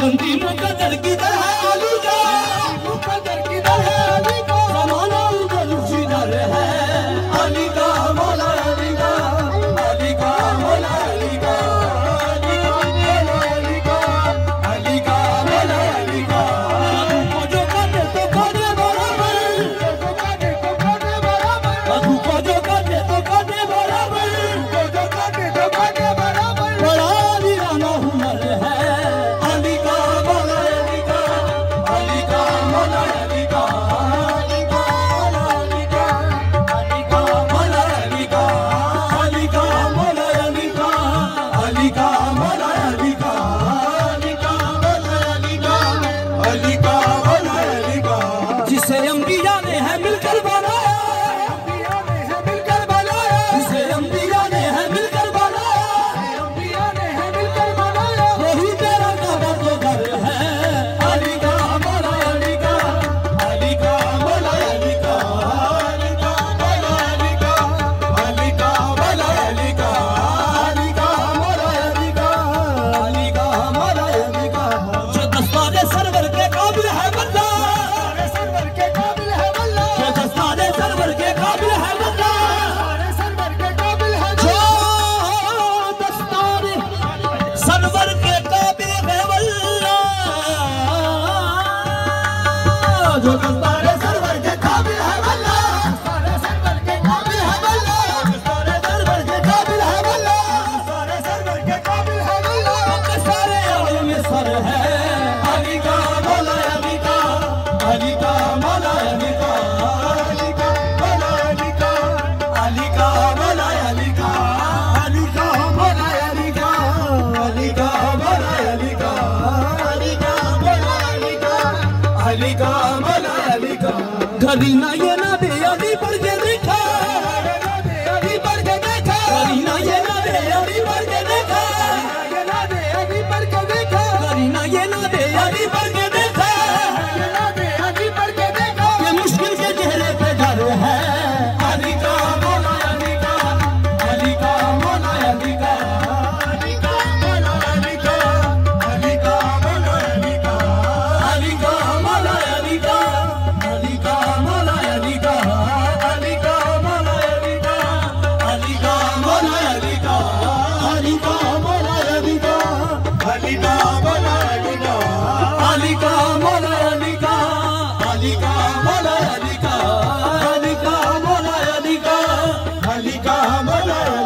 ಕುಂತಿ ಮುಖ ತಲುಕಿದ Medina ya Allah